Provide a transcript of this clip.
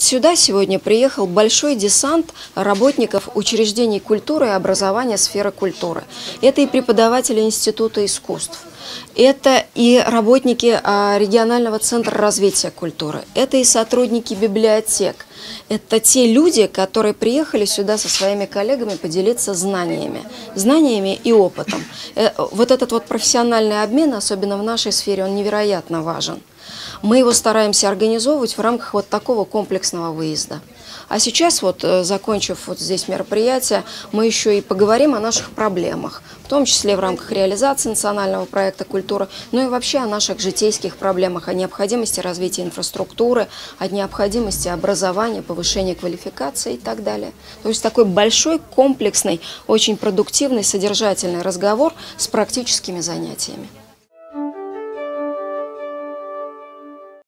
Сюда сегодня приехал большой десант работников учреждений культуры и образования сферы культуры. Это и преподаватели Института искусств, это и работники а, регионального центра развития культуры, это и сотрудники библиотек, это те люди, которые приехали сюда со своими коллегами поделиться знаниями, знаниями и опытом. Э, Вот этот вот профессиональный обмен, особенно в нашей сфере, он невероятно важен. Мы его стараемся организовывать в рамках вот такого комплексного выезда. А сейчас, вот, э, закончив вот здесь мероприятие, мы еще и поговорим о наших проблемах, в том числе в рамках реализации национального проекта «Культура», ну и вообще о наших житейских проблемах, о необходимости развития инфраструктуры, о необходимости образования, повышения квалификации и так далее. То есть такой большой, комплексный, очень продуктивный, содержательный разговор с практическими занятиями.